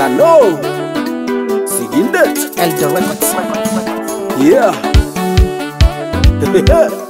Galo Siguiente El Director Yeah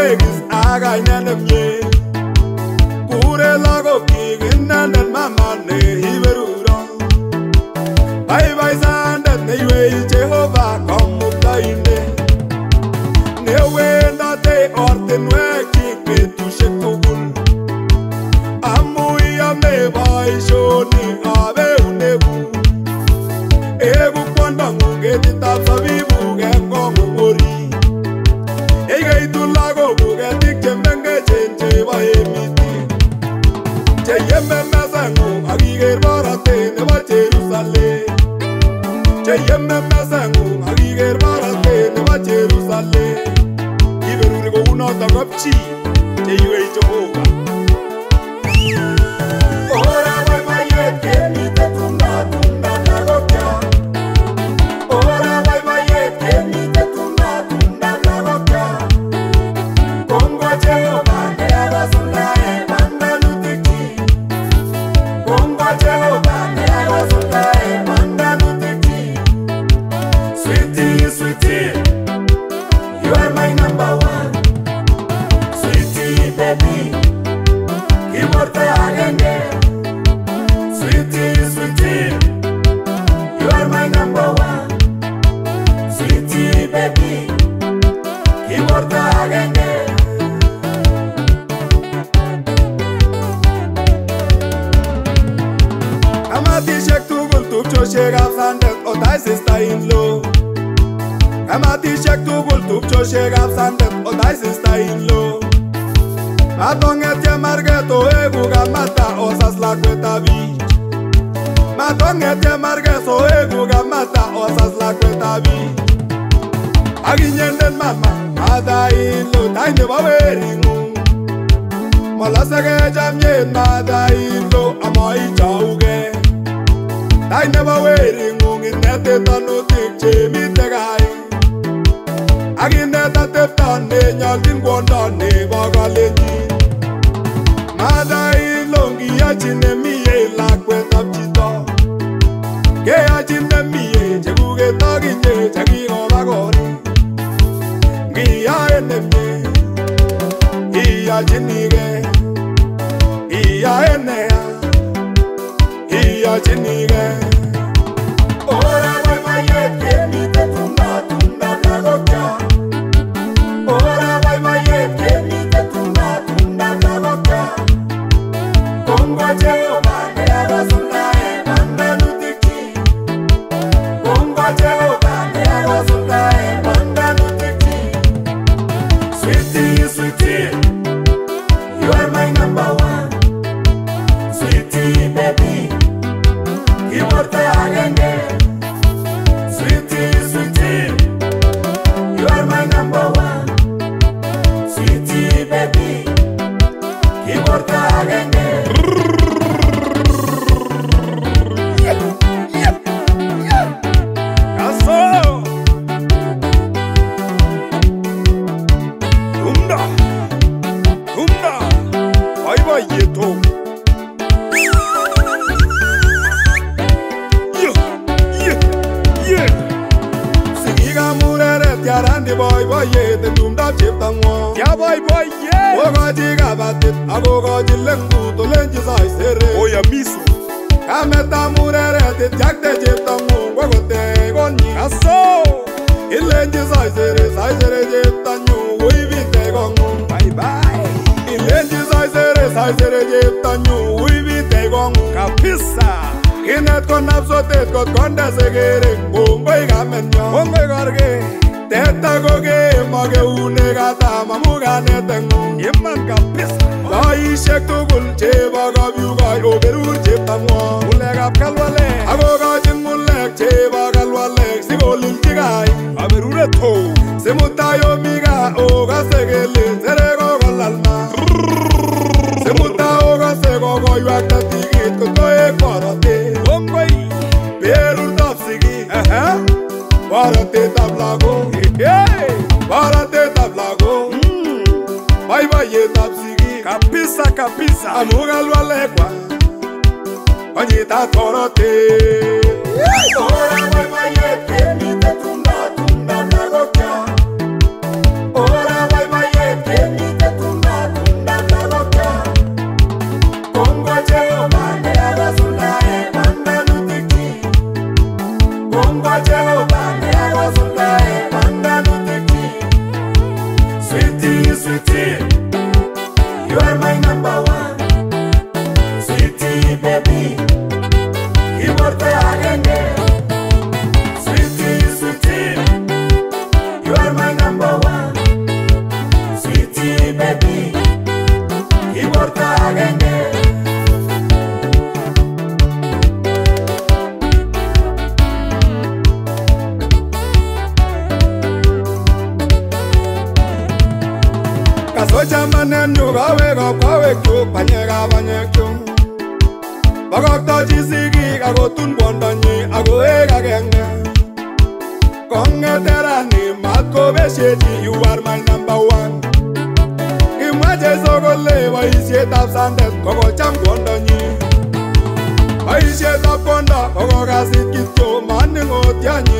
tekis akainenekyen kure lakokyik inenen cheyememesengu ngakiker baratee nebo jerusalem kiberuri kounoto kopchi cheiwei jehova Tup cho chega fand o tai se sta in lo Ama ti tu vol tu cho chega fand o tai se sta in lo Ma donga ti to e osas mata la cueta vi Ma donga ti so e osas mata la vi Agi nende mama ma dai lo dai Mala sa ga amai dai neba weri ngungi nete tano tik chemi tegai agi neta te tane nyaldin gwanda ne bagaleji madai longi achi ne miye lakwe tap chito ke achi ne miye jebuge tagi nye chagi o bagori ngi ae ne mi i achi ni see tiarandi boiboiyet tumda cheptangwonokochi kapatit akokochi lengut olenchi saisere kametamureretit chakte cheptangung kwakotee konyi aso ilenchi saisere saisere cheptanyu uipite kongung ilenchi saisere saisere cheptanyu uipite kongung kapisa kinet konapsotet kot konde sekere kongoi kamenyo kongoi korkee teta goge mage une gata mamuga ne tengu yeman kapis lai shek tu gul che baga biuga yo beru che tamwa mule gap kalwale ago ga jin mule che baga lwale si golin tigai abiru re tho se muta yo miga o ga segele tere go golalna se muta o ga se go go yo ta tigit ko to e korote ongoi beru tapsigi eh eh Para te tablago yeah. bala te tablago baibaye mm. tabsigi kabisa kabisa amuga lwalekwa banyita toro te Sweetie, baby. nenyukawega kwawekyo panyekabanyekyo bakokto chisiki kakotun kwondonyi akoek agenge kongeterani mat kobesyechi yuar mil namba wan kimwa jeso kole boisyetab sandet kokocham kwondonyi boisyetab kwondo kokokasit kityo maningotyanyi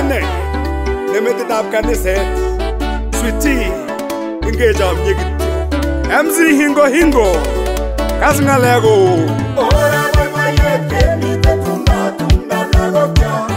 kene nemetit ab kaniset switi inge chomye kityo MC Hingo Hingo kas ngalek ko ora boiboiyet kemite tumdo tumdo lagokyo